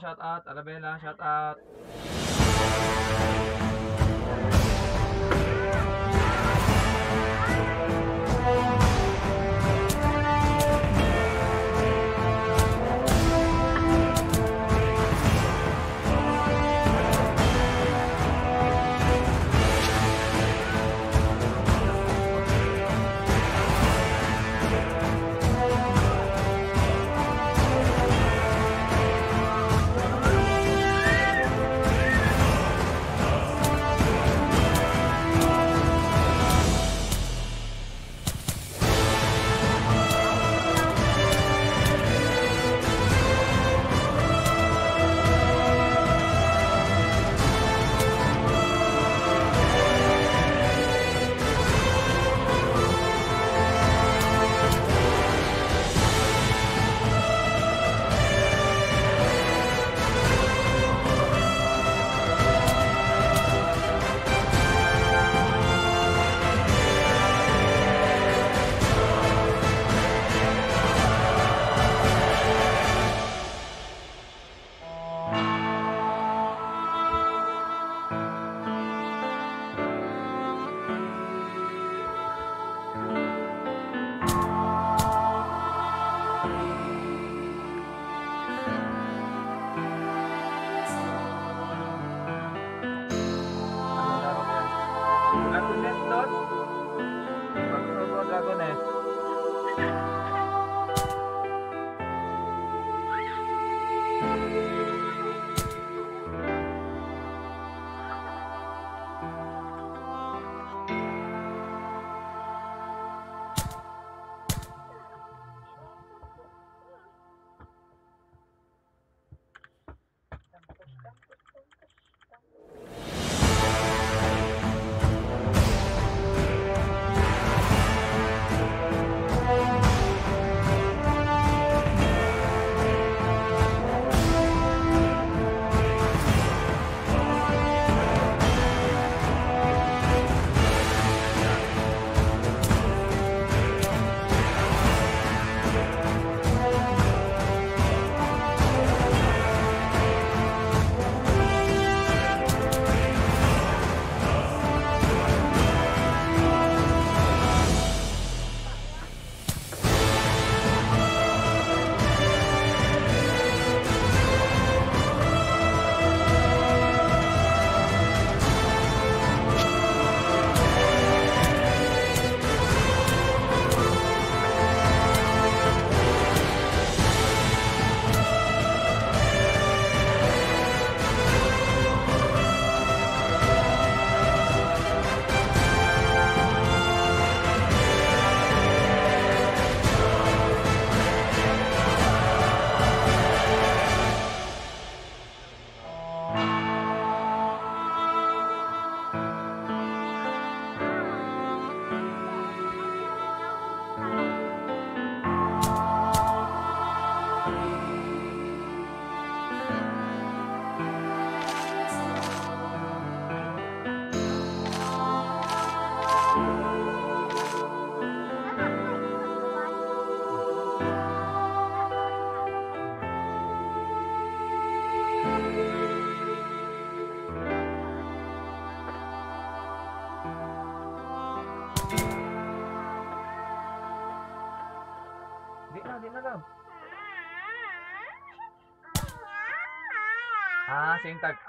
Shout out. Arabella, shout out. Ah,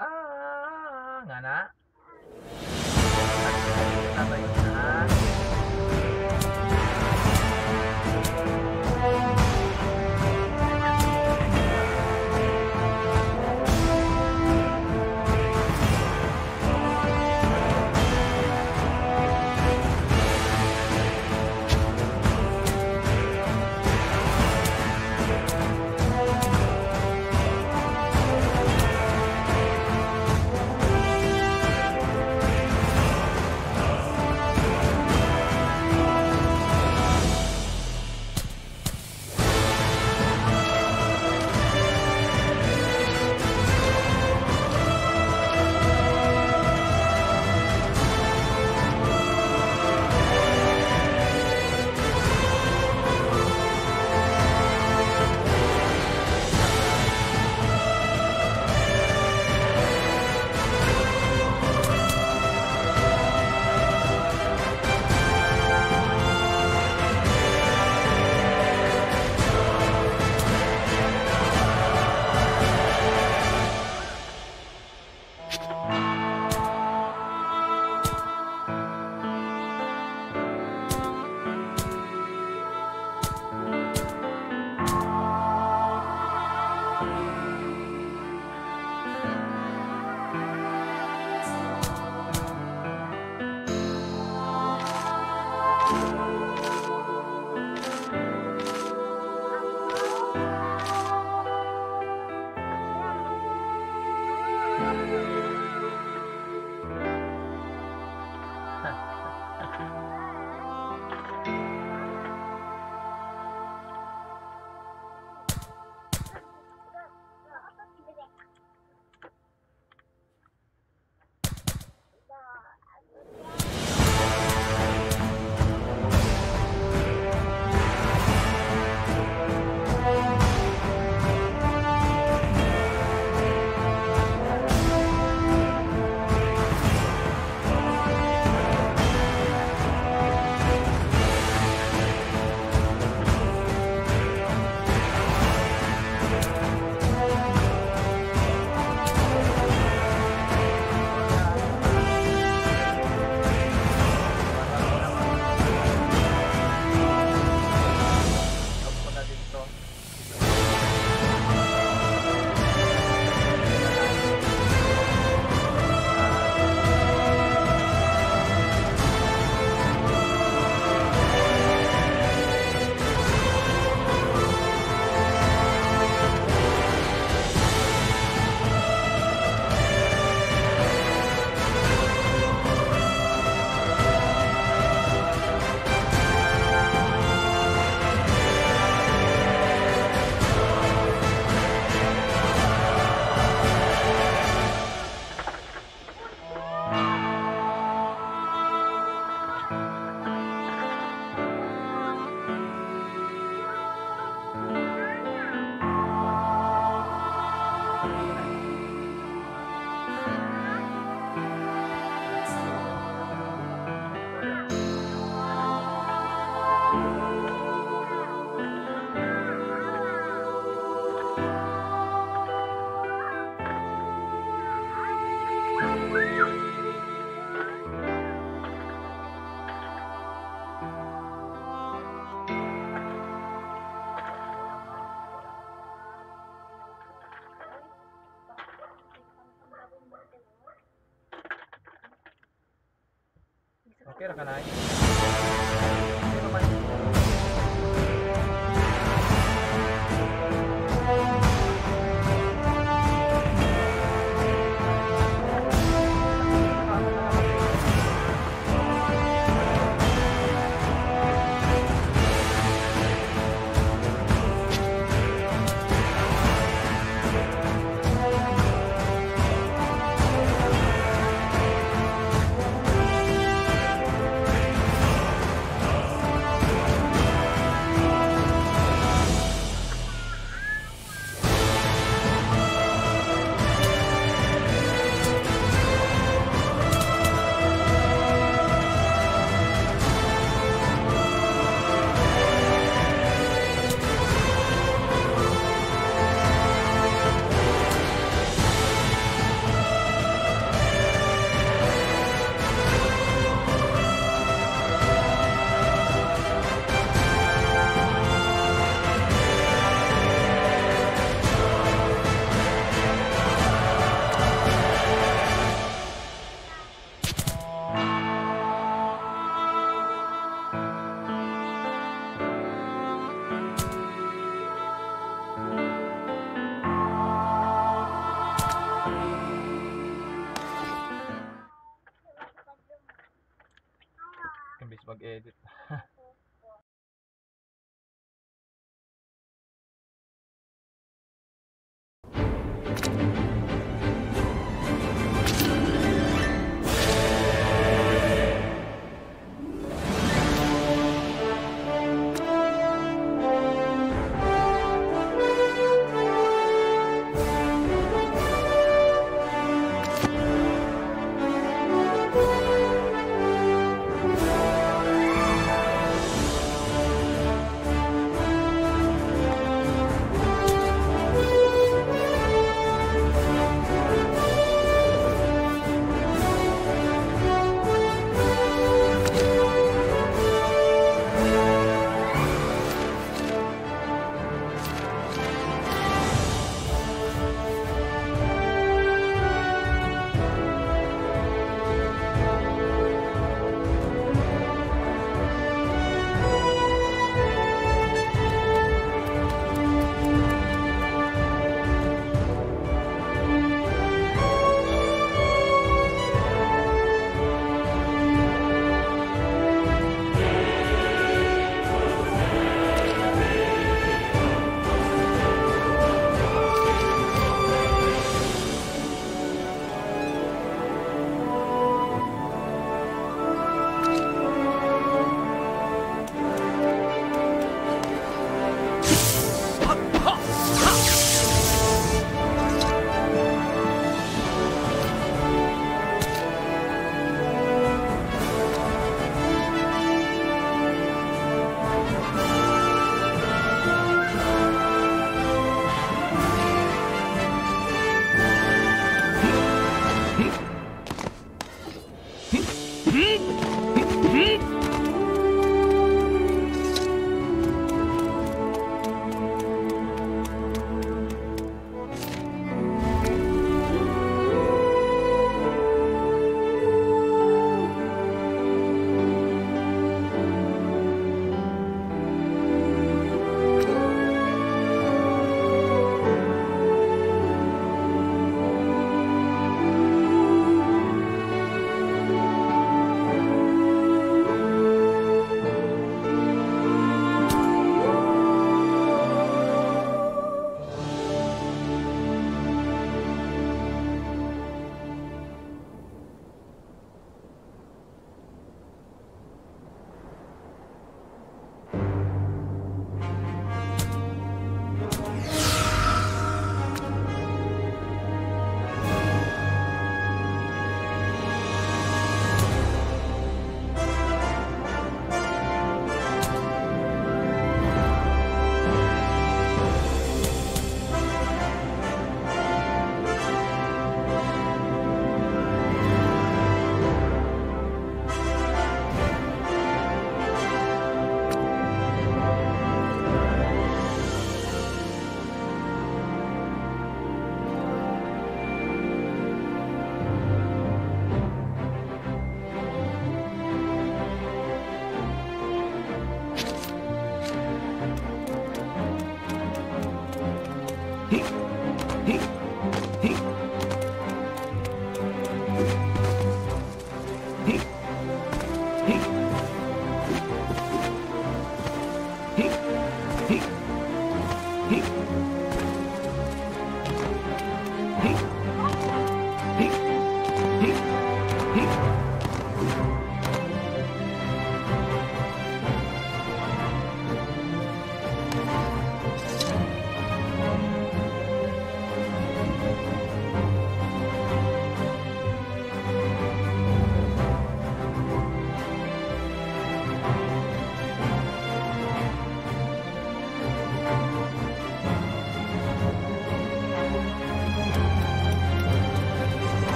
के रखना है।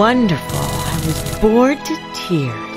Wonderful. I was bored to tears.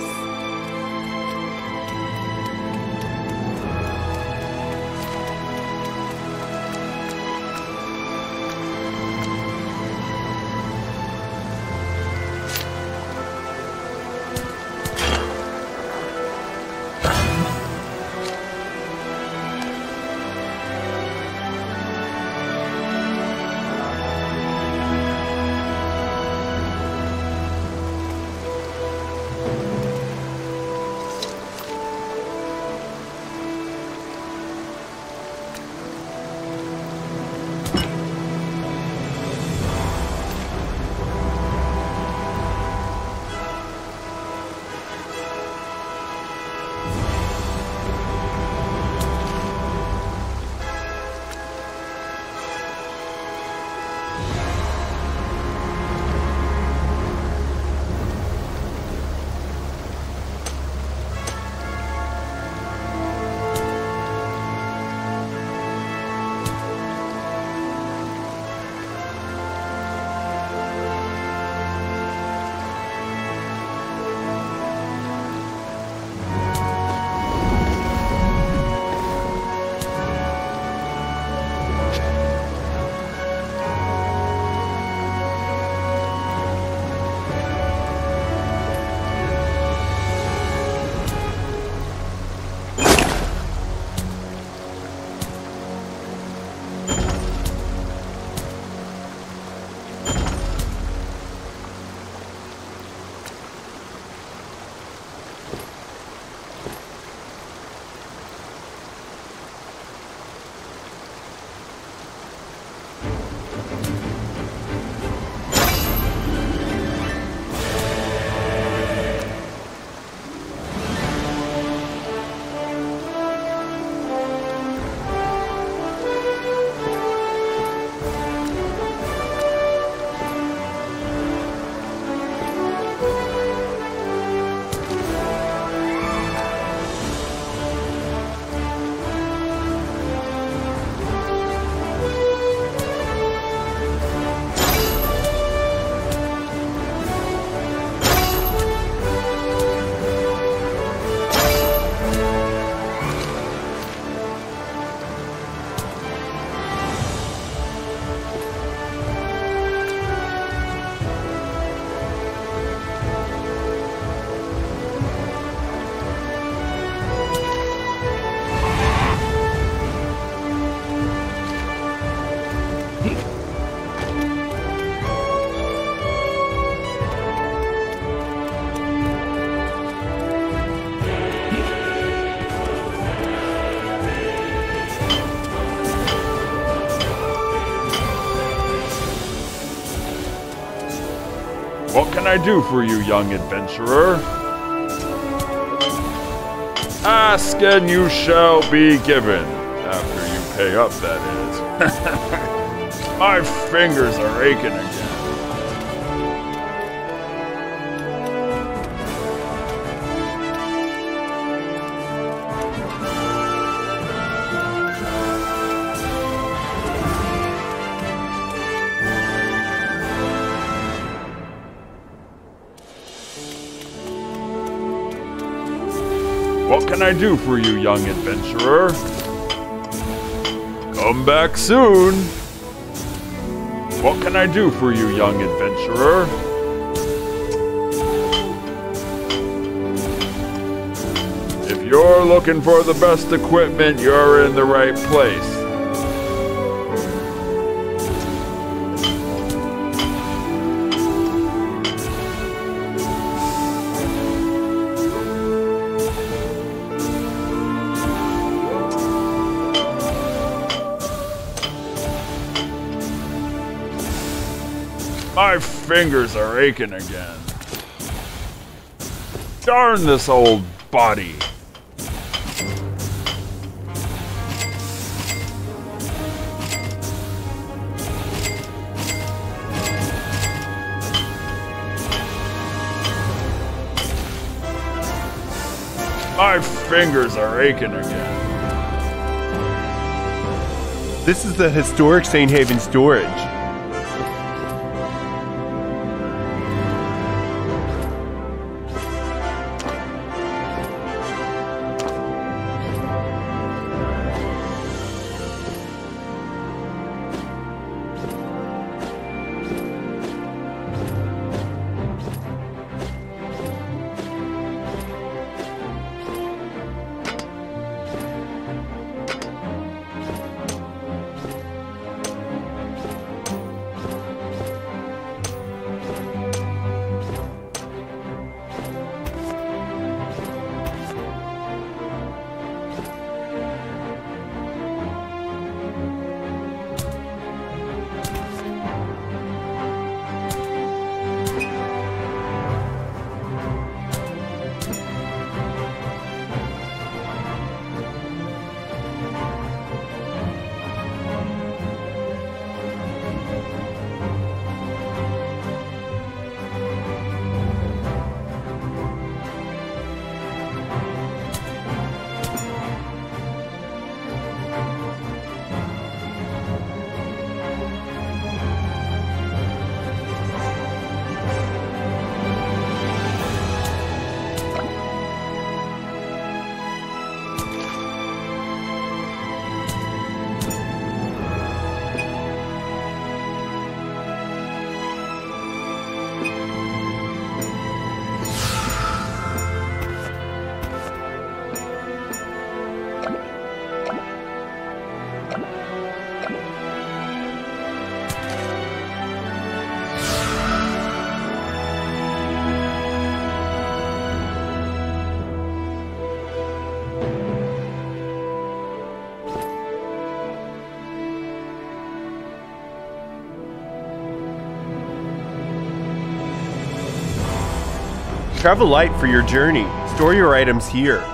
Can I do for you, young adventurer? Ask and you shall be given. After you pay up, that is. My fingers are aching again. I do for you, young adventurer? Come back soon. What can I do for you, young adventurer? If you're looking for the best equipment, you're in the right place. My fingers are aching again. Darn this old body. My fingers are aching again. This is the historic St. Haven storage. Travel light for your journey. Store your items here.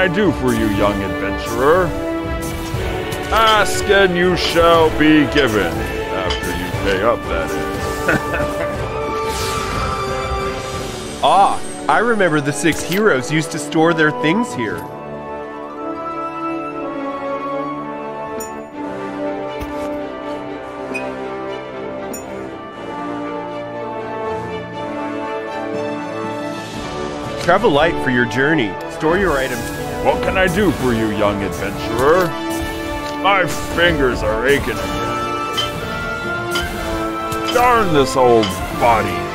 I do for you, young adventurer? Ask and you shall be given. After you pay up, that is. Ah, I remember the six heroes used to store their things here. Travel light for your journey. Store your items. What can I do for you, young adventurer? My fingers are aching. Darn this old body.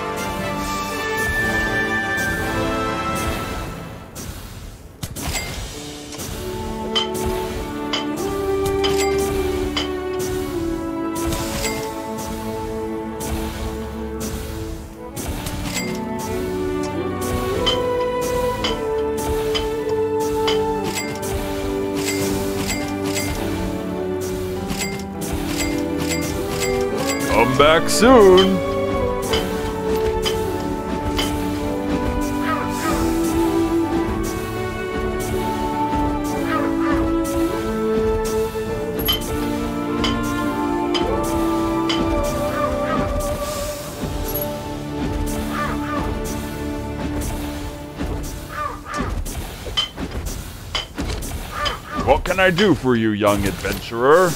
I do for you, young adventurer?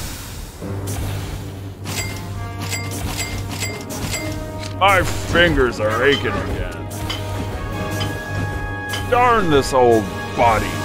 My fingers are aching again. Darn this old body.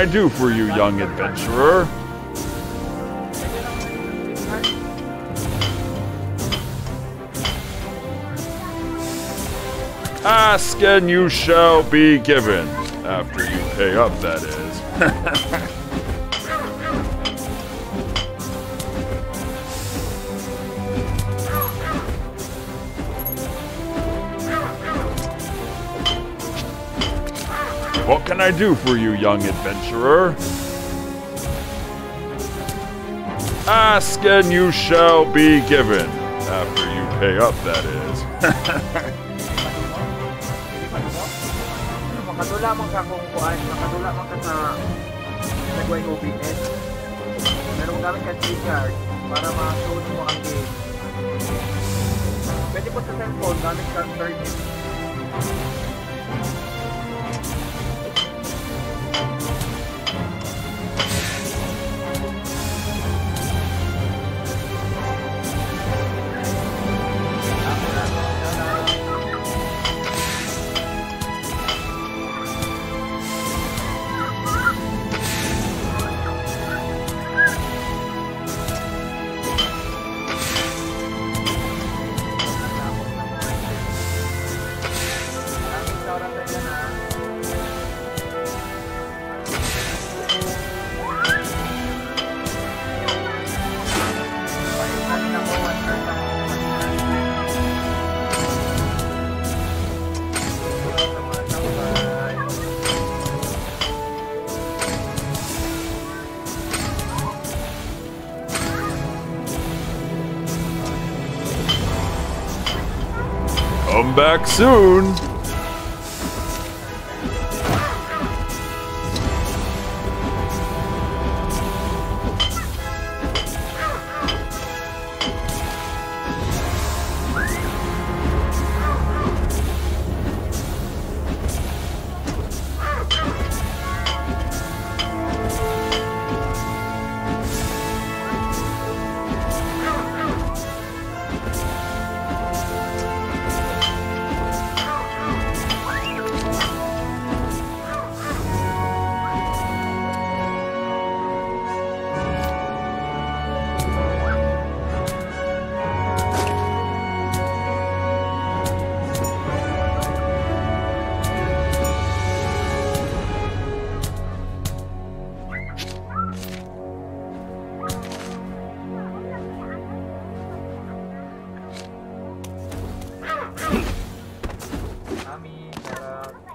I do for you, young adventurer? Ask and you shall be given. After you pay up, that is. can I do for you, young adventurer? Ask and you shall be given. After you pay up, that is. Pwede po sa cellphone gamit ka 30. Back soon.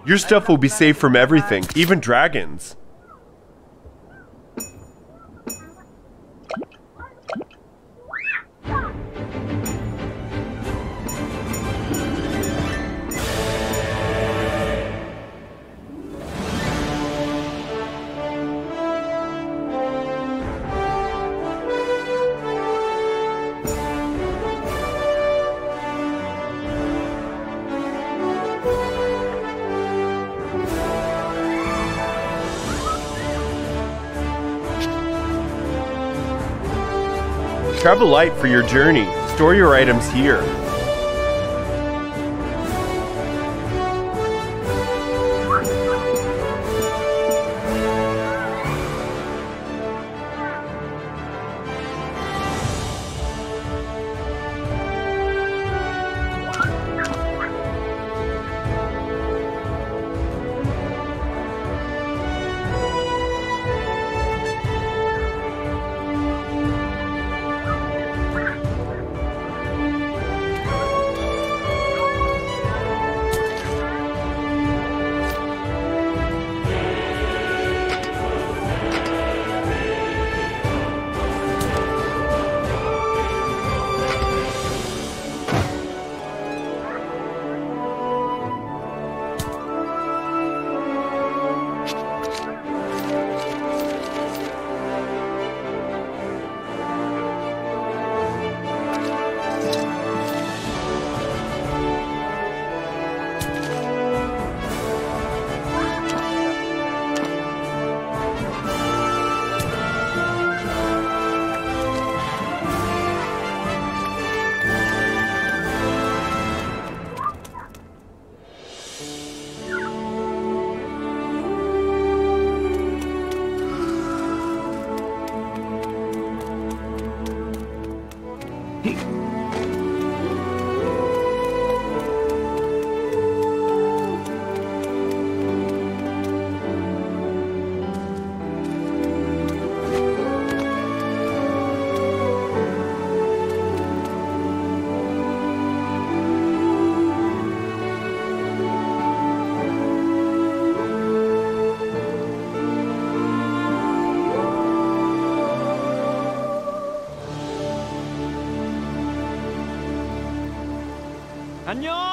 Your stuff will be safe from everything, even dragons. Travel light for your journey. Store your items here. 안녕.